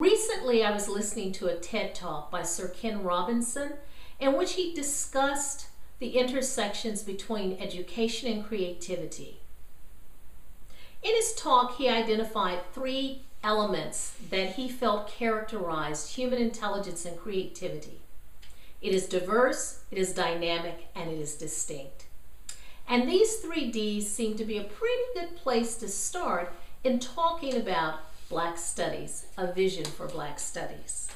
Recently, I was listening to a TED Talk by Sir Ken Robinson in which he discussed the intersections between education and creativity. In his talk, he identified three elements that he felt characterized human intelligence and creativity. It is diverse, it is dynamic, and it is distinct. And these three Ds seem to be a pretty good place to start in talking about Black Studies, a vision for Black Studies.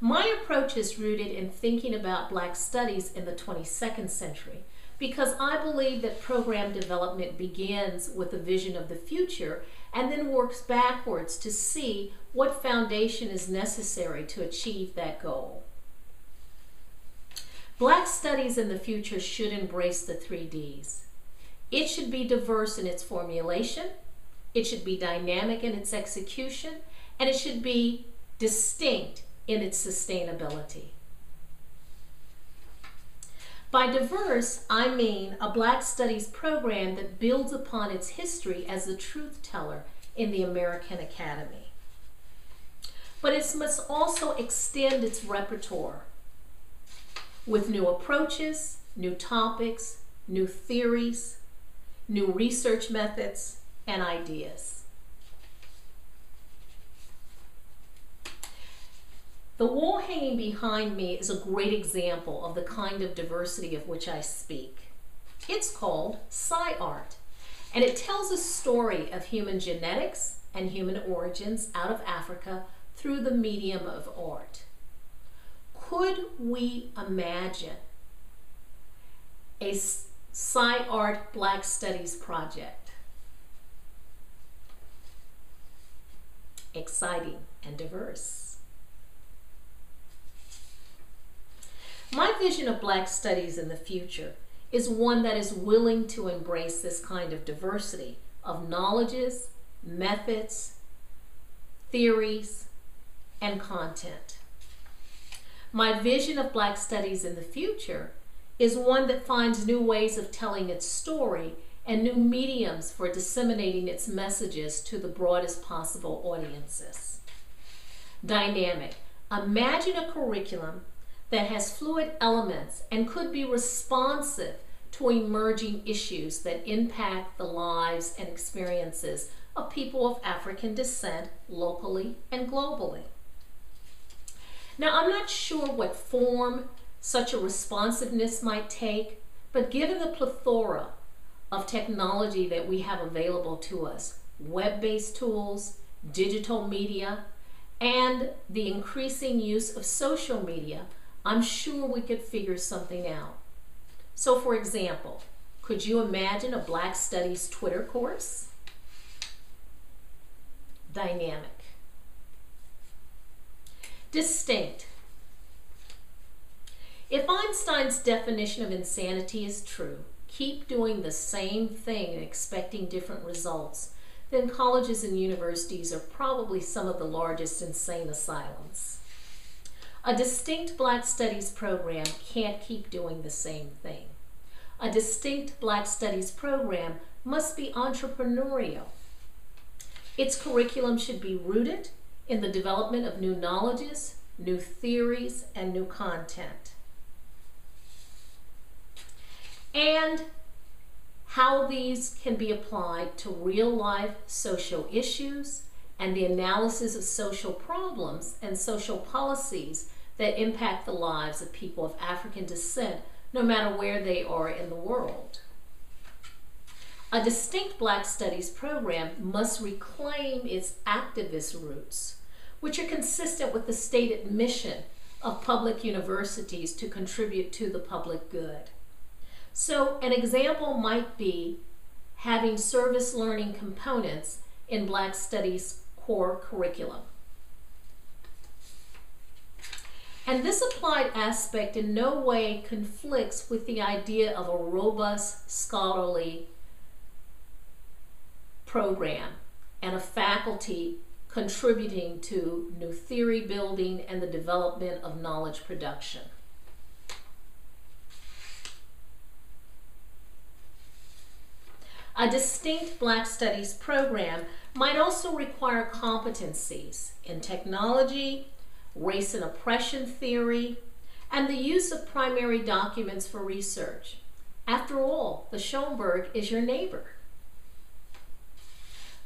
My approach is rooted in thinking about Black Studies in the 22nd century because I believe that program development begins with a vision of the future and then works backwards to see what foundation is necessary to achieve that goal. Black Studies in the future should embrace the three Ds. It should be diverse in its formulation, it should be dynamic in its execution, and it should be distinct in its sustainability. By diverse, I mean a Black Studies program that builds upon its history as the truth teller in the American Academy. But it must also extend its repertoire with new approaches, new topics, new theories, new research methods, and ideas. The wall hanging behind me is a great example of the kind of diversity of which I speak. It's called SciArt, and it tells a story of human genetics and human origins out of Africa through the medium of art. Could we imagine a SciArt Black Studies project? Exciting and diverse. My vision of Black studies in the future is one that is willing to embrace this kind of diversity of knowledges, methods, theories, and content. My vision of Black studies in the future is one that finds new ways of telling its story and new mediums for disseminating its messages to the broadest possible audiences. Dynamic. Imagine a curriculum that has fluid elements and could be responsive to emerging issues that impact the lives and experiences of people of African descent locally and globally. Now, I'm not sure what form such a responsiveness might take, but given the plethora of technology that we have available to us, web-based tools, digital media, and the increasing use of social media, I'm sure we could figure something out. So for example, could you imagine a Black Studies Twitter course? Dynamic. Distinct. If Einstein's definition of insanity is true, keep doing the same thing and expecting different results, then colleges and universities are probably some of the largest insane asylums. A distinct Black Studies program can't keep doing the same thing. A distinct Black Studies program must be entrepreneurial. Its curriculum should be rooted in the development of new knowledges, new theories, and new content. And how these can be applied to real life social issues and the analysis of social problems and social policies that impact the lives of people of African descent, no matter where they are in the world. A distinct Black Studies program must reclaim its activist roots, which are consistent with the stated mission of public universities to contribute to the public good. So an example might be having service learning components in Black Studies core curriculum. And this applied aspect in no way conflicts with the idea of a robust scholarly program and a faculty contributing to new theory building and the development of knowledge production. A distinct Black Studies program might also require competencies in technology, race and oppression theory, and the use of primary documents for research. After all, the Schomburg is your neighbor.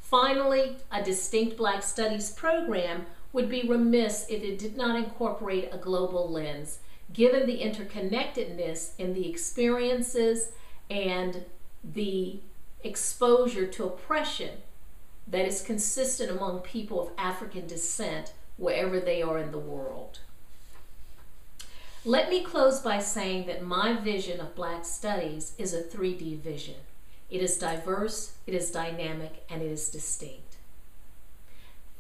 Finally, a distinct Black Studies program would be remiss if it did not incorporate a global lens, given the interconnectedness in the experiences and the exposure to oppression that is consistent among people of African descent wherever they are in the world. Let me close by saying that my vision of Black Studies is a 3D vision. It is diverse, it is dynamic, and it is distinct.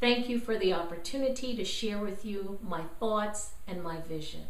Thank you for the opportunity to share with you my thoughts and my vision.